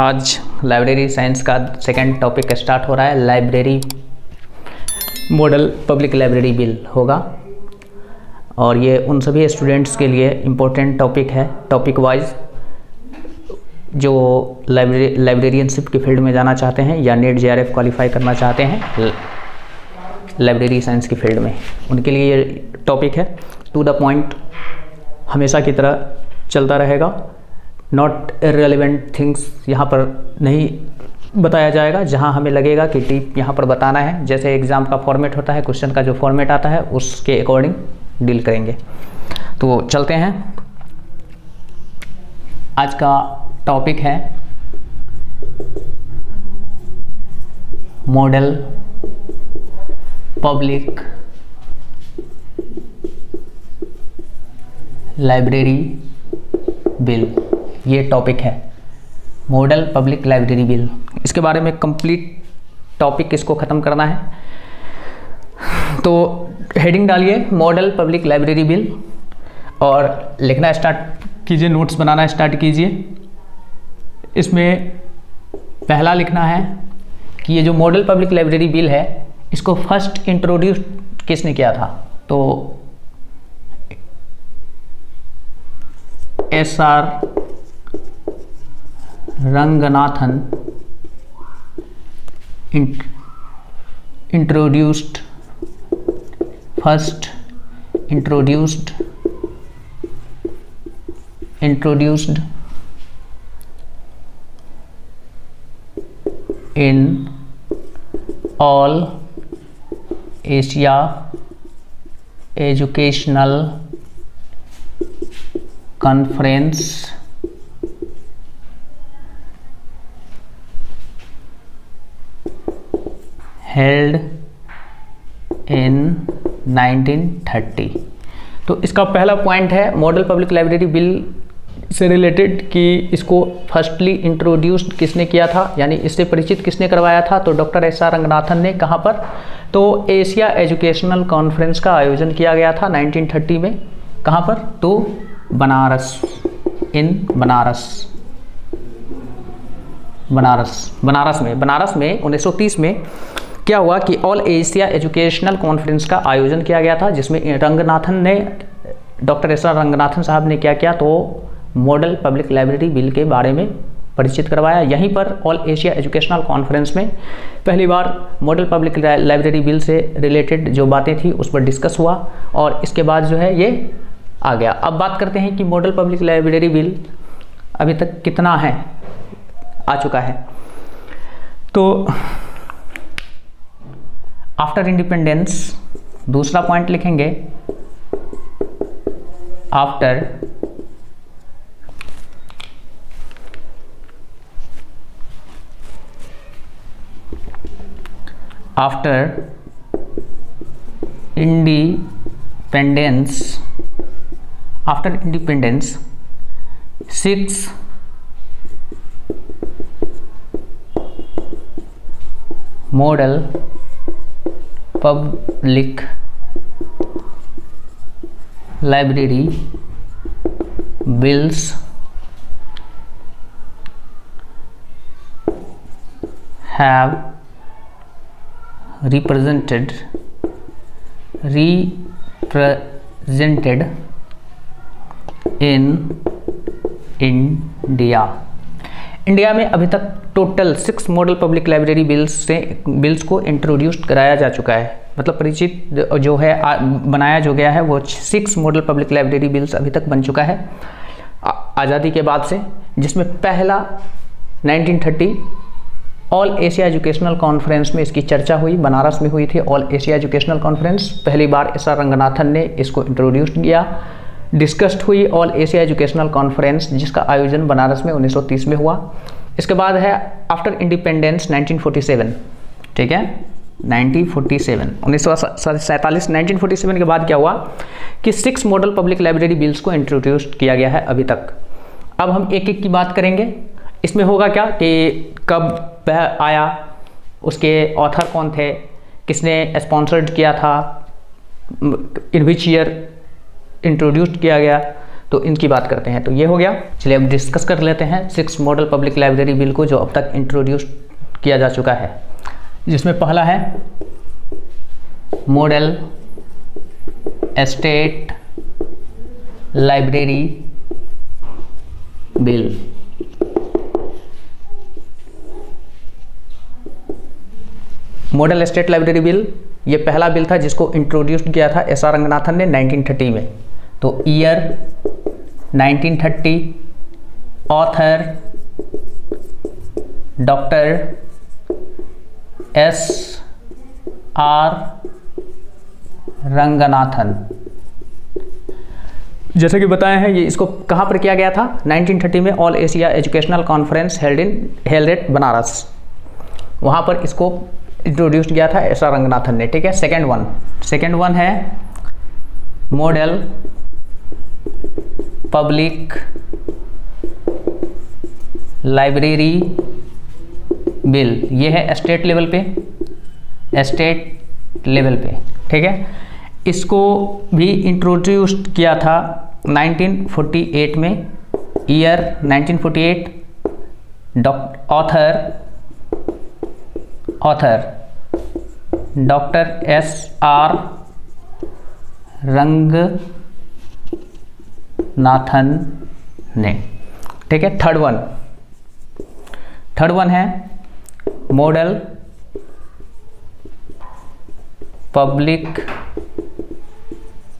आज library science का second topic start हो रहा है। Library model public library bill होगा। और ये उन सभी स्टूडेंट्स के लिए इम्पोर्टेंट टॉपिक है। टॉपिक वाइज जो लाइब्रेरी लाइब्रेरियनशिप की फ़ील्ड में जाना चाहते हैं या नेट जे क्वालिफाई करना चाहते हैं लाइब्रेरी साइंस की फ़ील्ड में। उनके लिए ये टॉपिक है। टू द पॉइंट हमेशा की तरह चलता रहेगा। नॉट इरेलीवेंट थिंग्स यहाँ पर नहीं बताया जाएगा। जहाँ हमें लगेगा कि टीप यहाँ पर बताना है। जैसे एग्ज़ाम का फॉर्मेट होता है क्वेश्चन का जो फॉर्मेट आता है, उसके अकॉर्डिंग डील करेंगे। तो चलते हैं। आज का टॉपिक है मॉडल पब्लिक लाइब्रेरी बिल ये टॉपिक है। मॉडल पब्लिक लाइब्रेरी बिल इसके बारे में कंप्लीट टॉपिक इसको ख़त्म करना है। तो हेडिंग डालिए मॉडल पब्लिक लाइब्रेरी बिल और लिखना स्टार्ट कीजिए नोट्स बनाना स्टार्ट कीजिए। इसमें पहला लिखना है कि ये जो मॉडल पब्लिक लाइब्रेरी बिल है, इसको फ़र्स्ट इंट्रोड्यूस किसने किया था? तो S R Ranganathan int introduced first introduced introduced in all Asia educational conference held in 1930 तो इसका पहला पॉइंट है मॉडल पब्लिक लाइब्रेरी बिल से रिलेटेड कि इसको फर्स्टली इंट्रोड्यूस्ड किसने किया था, यानी इससे परिचित किसने करवाया था तो डॉक्टर एस आर रंगनाथन ने कहाँ पर? तो एशिया एजुकेशनल कॉन्फ्रेंस का आयोजन किया गया था 1930 में। कहाँ पर? तो बनारस इन बनारस। बनारस बनारस में बनारस में 1930 में क्या हुआ कि ऑल एशिया एजुकेशनल कॉन्फ्रेंस का आयोजन किया गया था, जिसमें रंगनाथन ने, डॉक्टर एस आर रंगनाथन साहब ने क्या किया तो मॉडल पब्लिक लाइब्रेरी बिल के बारे में परिचित करवाया। यहीं पर ऑल एशिया एजुकेशनल कॉन्फ्रेंस में पहली बार मॉडल पब्लिक लाइब्रेरी बिल से रिलेटेड जो बातें थी, उस पर डिस्कस हुआ और इसके बाद जो है ये आ गया। अब बात करते हैं कि मॉडल पब्लिक लाइब्रेरी बिल अभी तक कितना है, आ चुका है। तो आफ्टर इंडिपेंडेंस दूसरा पॉइंट लिखेंगे। After after independence after independence six model public library bills have represented represented in India India में अभी तक total six model public library bills से बिल्स को इंट्रोड्यूस कराया जा चुका है। मतलब परिचित जो है बनाया जो गया है, वो six model public library bills अभी तक बन चुका है। आज़ादी के बाद से, जिसमें पहला 1930 ऑल एशिया एजुकेशनल कॉन्फ्रेंस में इसकी चर्चा हुई, बनारस में हुई थी ऑल एशिया एजुकेशनल कॉन्फ्रेंस पहली बार एस आर रंगनाथन ने इसको इंट्रोड्यूस किया। डिस्कस्ड हुई ऑल एशिया एजुकेशनल कॉन्फ्रेंस जिसका आयोजन बनारस में 1930 में हुआ। इसके बाद है आफ्टर इंडिपेंडेंस 1947 ठीक है? 1947 उन्नीस सौ सैंतालीस के बाद क्या हुआ? कि six model public library bills को इंट्रोड्यूस किया गया है अभी तक। अब हम एक एक की बात करेंगे। इसमें होगा क्या? कि कब वह आया? उसके ऑथर कौन थे? किसने स्पॉन्सर्ड किया था? इन विच ईयर इंट्रोड्यूस किया गया? तो इनकी बात करते हैं। तो ये हो गया। चलिए अब डिस्कस कर लेते हैं। Six model public library bill को जो अब तक इंट्रोड्यूस किया जा चुका है। जिसमें पहला है model estate library bill model estate library bill ये पहला बिल था जिसको इंट्रोड्यूस किया था एस आर रंगनाथन ने 1930 में। तो year 1930 author doctor S R Ranganathan. जैसे कि बताया है, ये इसको कहाँ पर किया गया था? 1930 में all Asia educational conference held in held at Banaras वहाँ पर इसको इंट्रोड्यूस किया था एस आर रंगनाथन ने, ठीक है? सेकेंड वन सेकेंड वन है मॉडल पब्लिक लाइब्रेरी बिल ये है स्टेट लेवल पे स्टेट लेवल पे, ठीक है? इसको भी इंट्रोड्यूस किया था 1948 में year 1948 doctor author author doctor S R Ranganathan ने। ठीक है थर्ड वन थर्ड वन है model public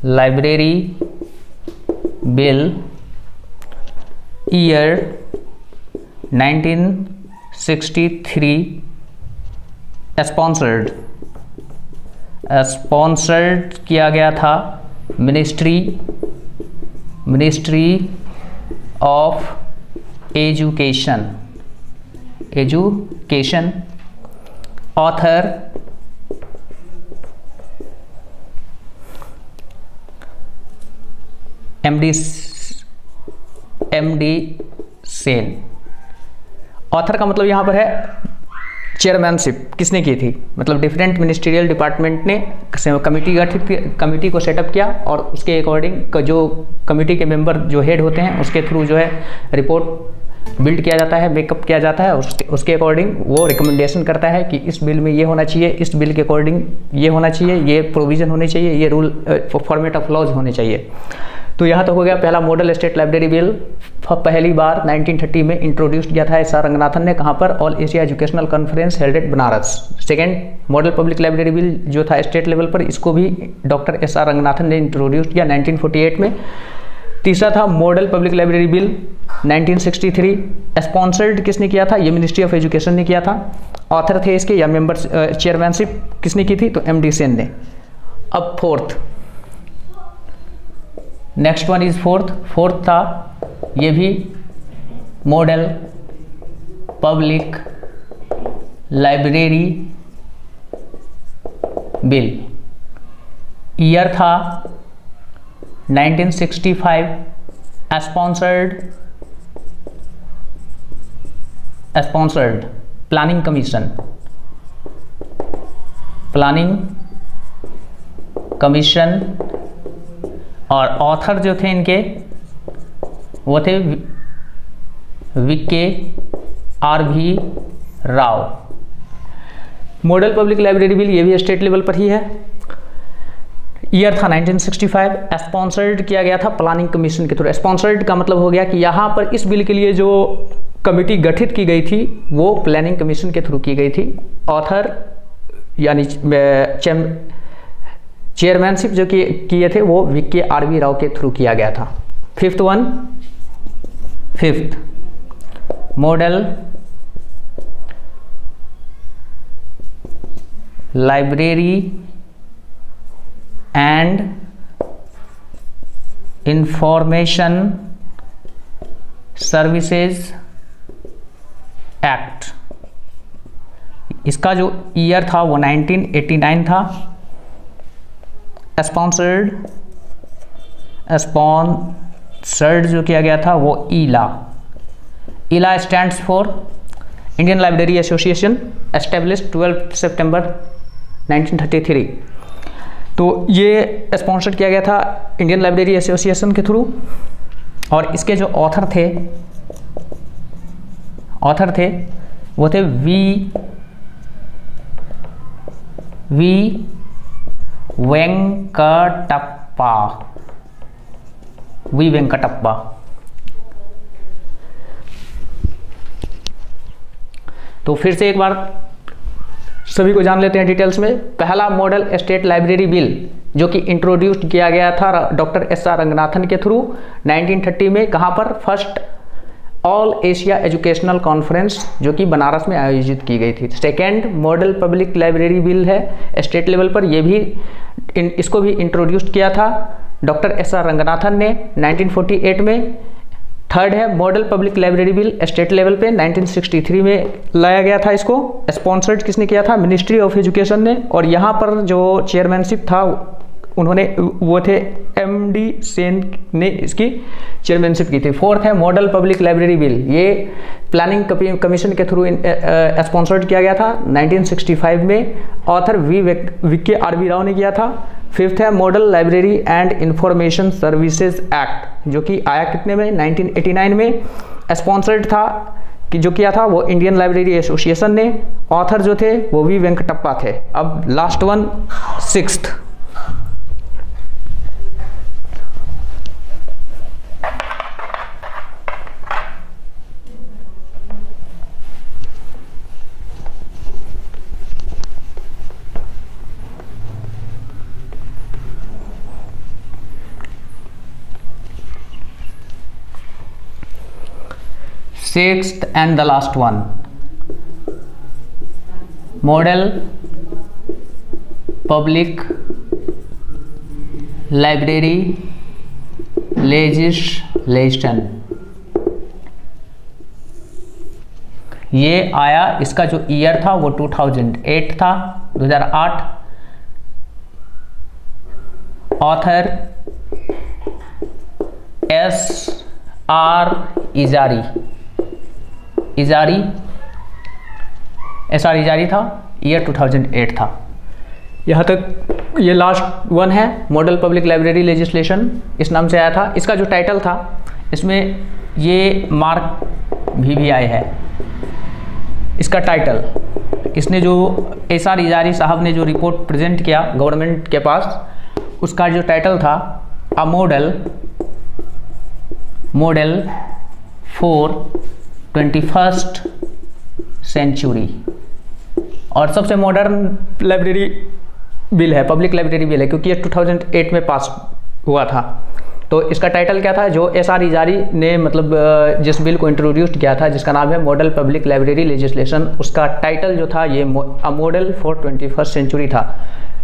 library bill year 1963 sponsored sponsored किया गया था ministry ministry of education education author M D M D Sen author का मतलब यहाँ पर है चेयरमैनशिप किसने की थी? मतलब डिफरेंट मिनिस्ट्रियल डिपार्टमेंट ने कमेटी गठित कमेटी को सेटअप किया और उसके अकॉर्डिंग जो कमेटी के मेंबर जो हेड होते हैं, उसके थ्रू जो है रिपोर्ट बिल्ड किया जाता है मेकअप किया जाता है उसके उसके अकॉर्डिंग वो रिकमेंडेशन करता है कि इस बिल में ये होना चाहिए, इस बिल के अकॉर्डिंग ये होना चाहिए, ये प्रोविज़न होने चाहिए, ये रूल फॉर्मेट ऑफ़ लॉज होने चाहिए। तो यहाँ तो हो गया पहला मॉडल स्टेट लाइब्रेरी बिल पहली बार 1930 में इंट्रोड्यूस किया था एस आर रंगनाथन ने कहाँ पर? All Asia educational conference held at Banaras second model public library bill जो था स्टेट लेवल पर, इसको भी डॉक्टर एस आर रंगनाथन ने इंट्रोड्यूस किया 1948 में। तीसरा था model public library bill 1963 sponsored किसने किया था? ये मिनिस्ट्री ऑफ़ एजुकेशन ने किया था। ऑथर थे इसके या मेंबर चेयरमैनशिप किसने की थी? तो एम ने। अब fourth next one is fourth fourth था, ये भी model public library bill year था 1965 sponsored sponsored planning commission planning commission और ऑथर जो थे इनके, वो थे V K R V Rao. Model public library bill ये भी स्टेट लेवल पर ही है। ईयर था 1965 स्पॉन्सर्ड किया गया था प्लानिंग कमीशन के थ्रू स्पॉन्सर्ड का मतलब हो गया कि यहाँ पर इस बिल के लिए जो कमिटी गठित की गई थी, वो प्लानिंग कमीशन के थ्रू की गई थी। ऑथर यानी चेयरमैनशिप जो किए थे, वो विक्के आर वी राव के थ्रू किया गया था। Fifth one fifth model library and information services act इसका जो ईयर था, वो 1989 था। स्पॉन्सर्ड स्पॉन्सर्ड जो किया गया था वो ILA. ILA stands for Indian library association establish 12 सितंबर 1933 तो ये स्पॉन्सर्ड किया गया था इंडियन लाइब्रेरी एसोसिएशन के थ्रू और इसके जो ऑथर थे ऑथर थे, वो थे V V Venkatappa. V Venkatappa. तो फिर से एक बार सभी को जान लेते हैं डिटेल्स में। पहला मॉडल स्टेट लाइब्रेरी बिल जो कि इंट्रोड्यूस्ड किया गया था डॉक्टर एस आर रंगनाथन के थ्रू। 1930 में कहाँ पर first all Asia educational conference जो कि बनारस में आयोजित की गई थी। Second model public library bill है। स्टेट लेवल पर यह भी इसको भी इंट्रोड्यूस किया था डॉक्टर एस आर रंगनाथन ने 1948 में। थर्ड है model public library bill state level पे 1963 में लाया गया था इसको। स्पॉन्सर्ड किसने किया था? मिनिस्ट्री ऑफ़ एजुकेशन ने। और यहाँ पर जो चेयरमैनशिप था उन्होंने, वो थे एम डी सेन ने इसकी चेयरमैनशिप की थी। फोर्थ है मॉडल पब्लिक लाइब्रेरी बिल ये प्लानिंग कमीशन के थ्रू स्पॉन्सर्ड किया गया था। 1965 में author V V K R V Rao ने किया था। फिफ्थ है model library and information services act जो कि आया कितने में? 1989 में स्पॉन्सर्ड था, कि जो किया था, वो इंडियन लाइब्रेरी एसोसिएशन ने। ऑथर जो थे, वो वी वेंकटप्पा थे। अब last one sixth sixth and the last one model public library legislation ये आया इसका जो ईयर था वो 2008 था 2008 author S R Ijari Ijari S R Ijari था, ईयर 2008 था। यहाँ तक ये लास्ट वन है मॉडल पब्लिक लाइब्रेरी लेजिस्लेशन इस नाम से आया था। इसका जो टाइटल था, इसमें ये मार्क भी भी आए है। इसका टाइटल इसने जो एस आर इजारी साहब ने जो रिपोर्ट प्रेजेंट किया गवर्नमेंट के पास, उसका जो टाइटल था a model model for twenty first century. और सबसे मॉडर्न लाइब्रेरी बिल है पब्लिक लाइब्रेरी बिल है, क्योंकि ये 2008 में पास हुआ था। तो इसका टाइटल क्या था? जो एस आर इजारी ने मतलब जिस बिल को इंट्रोड्यूस किया था, जिसका नाम है मॉडल पब्लिक लाइब्रेरी लेजिस्लेशन उसका टाइटल जो था, ये a model for twenty first century था।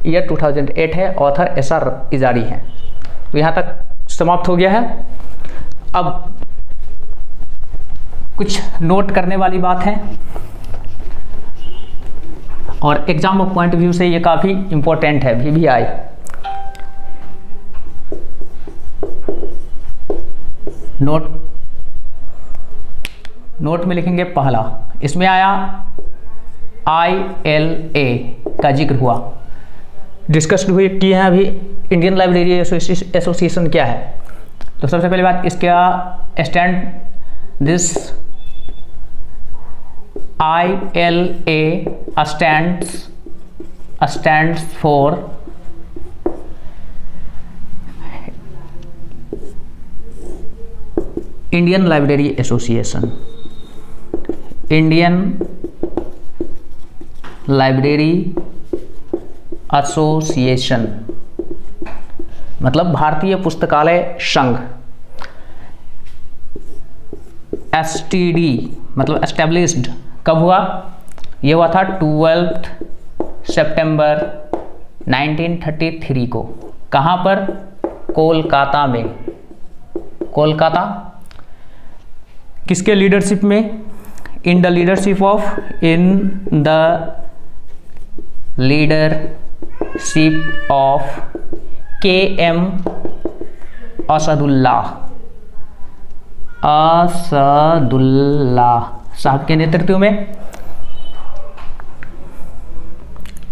ईयर 2008 है ऑथर एस आर इजारी हैं। तो यहाँ तक समाप्त हो गया है। अब कुछ नोट करने वाली बात है। और एग्ज़ाम ऑफ़ पॉइंट व्यू से ये काफ़ी इंपॉर्टेंट है वी आई नोट नोट में लिखेंगे पहला। इसमें आया आई एल ए का ज़िक्र हुआ। डिस्कस हुई की है अभी इंडियन लाइब्रेरी एसोसिएशन क्या है? तो सबसे पहली बात, इसका stand this ILA stands stands for Indian Library Association Indian Library Association मतलब भारतीय पुस्तकालय संघ एस टी डी मतलब एस्टेब्लिश्ड कब हुआ? ये हुआ था ट्वेल्थ सितंबर 1933 को। कहाँ पर? कोलकाता में। कोलकाता? किसके लीडरशिप में? In the leadership of in the leadership of K M Asadullah Asadullah साहब के नेतृत्व में।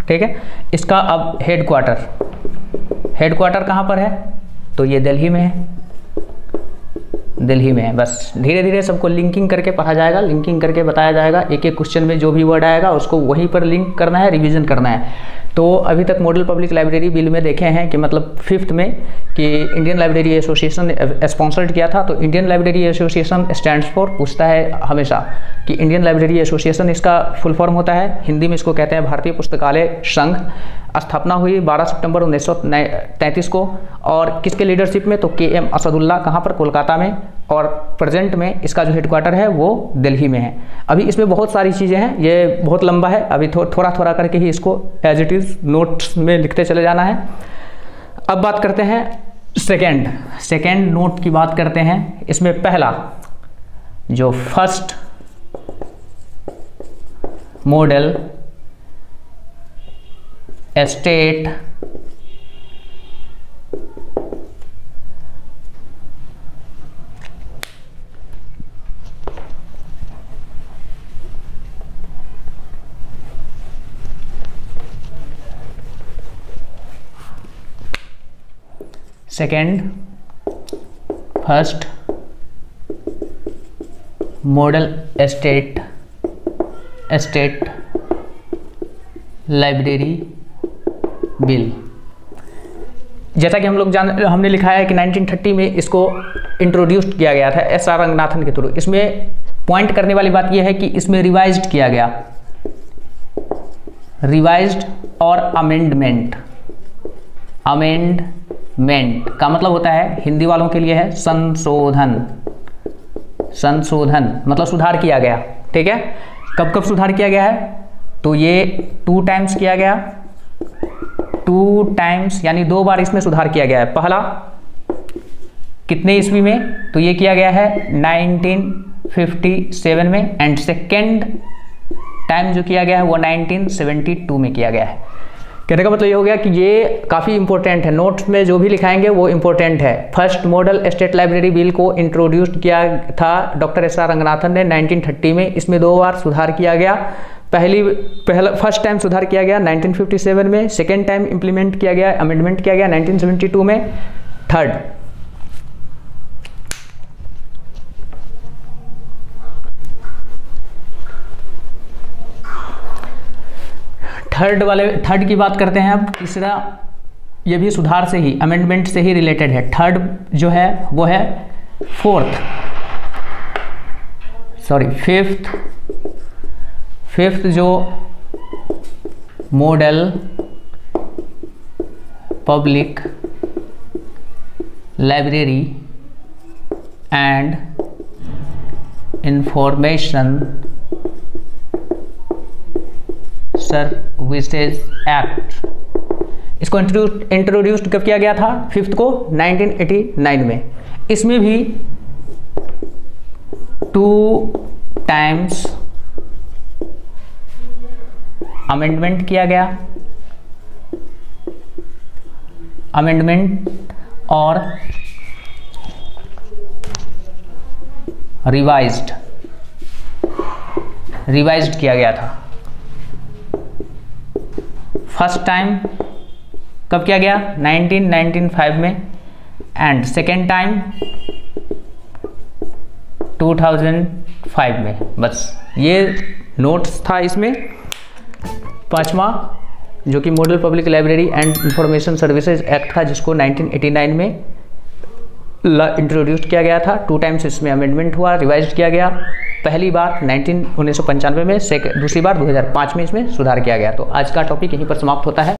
ठीक है? इसका अब हेडक्वार्टर हेडक्वार्टर हेड क्वार्टर कहाँ पर है? तो ये दिल्ली में है। दिल्ली में है, बस। धीरे धीरे सबको लिंकिंग करके पढ़ा जाएगा लिंकिंग करके बताया जाएगा। एक एक क्वेश्चन में जो भी वर्ड आएगा, उसको वहीं पर लिंक करना है रिवीजन करना है। तो अभी तक मॉडल पब्लिक लाइब्रेरी बिल में देखे हैं कि मतलब फिफ्थ में कि इंडियन लाइब्रेरी एसोसिएशन ने स्पॉन्सर्ड किया था तो Indian library association stand for पूछता है हमेशा कि इंडियन लाइब्रेरी एसोसिएशन इसका फुल फॉर्म होता है? हिंदी में इसको कहते हैं भारतीय पुस्तकालय संघ। स्थापना हुई 12 सितंबर उन्नीस को। और किसके लीडरशिप में? तो के एम असदुल्ला कहाँ पर? कोलकाता में। और प्रेजेंट में इसका जो हेडक्वार्टर है वो दिल्ली में है। अभी इसमें बहुत सारी चीज़ें हैं ये बहुत लंबा है। अभी थो, थोड़ा थोड़ा करके ही इसको एज इट इज़ नोट्स में लिखते चले जाना है। अब बात करते हैं सेकेंड सेकेंड नोट की बात करते हैं। इसमें पहला जो first model estate second first, model estate estate, library, bill. जैसा कि हम लोग जान, हमने लिखा है कि 1930 में इसको इंट्रोड्यूस्ड किया गया था एस आर रंगनाथन के थ्रू। इसमें पॉइंट करने वाली बात यह है कि इसमें रिवाइज्ड किया गया। रिवाइज्ड और अमेंडमेंट अमेंडमेंट का मतलब होता है हिंदी वालों के लिए है संशोधन। संशोधन मतलब सुधार किया गया। ठीक है? कब कब सुधार किया गया है? तो ये टू टाइम्स किया गया। टू टाइम्स यानी दो बार इसमें सुधार किया गया है। पहला, कितने ईस्वी में? तो ये किया गया है 1957 में। एंड सेकेंड टाइम जो किया गया है, वो 1972 में किया गया है। कहने का मतलब ये हो गया कि ये काफ़ी इंपॉर्टेंट है। नोट्स में जो भी लिखाएँगे वो इंपॉर्टेंट है। First model state library bill को इंट्रोड्यूस किया था डॉक्टर एस आर रंगनाथन ने 1930 में। इसमें दो बार सुधार किया गया। पहली, पहला फ़र्स्ट टाइम सुधार किया गया 1957 में। सेकेंड टाइम इम्प्लीमेंट किया गया अमेंडमेंट किया गया 1972 में। थर्ड थर्ड वाले थर्ड की बात करते हैं अब, तीसरा, ये भी सुधार से ही अमेंडमेंट से ही रिलेटेड है। थर्ड जो है, वो है फोर्थ सॉरी फिफ्थ फिफ्थ जो model public library and information services act इसको इंट्रोड्यूस्ड कब किया गया था? फिफ्थ को? 1989 में। इसमें भी टू टाइम्स अमेंडमेंट किया गया। अमेंडमेंट और रिवाइज्ड रिवाइज्ड किया गया था। फ़र्स्ट टाइम कब किया गया? 1995 में। एंड सेकेंड टाइम 2005 में। बस, ये नोट्स था इसमें। पाँचवा, जो कि model public library and information services act था, जिसको 1989 में इंट्रोड्यूस किया गया था। टू टाइम्स इसमें अमेंडमेंट हुआ रिवाइज किया गया। पहली बार 19 उन्नीस में दूसरी बार 2005 में इसमें सुधार किया गया। तो आज का टॉपिक यहीं पर समाप्त होता है।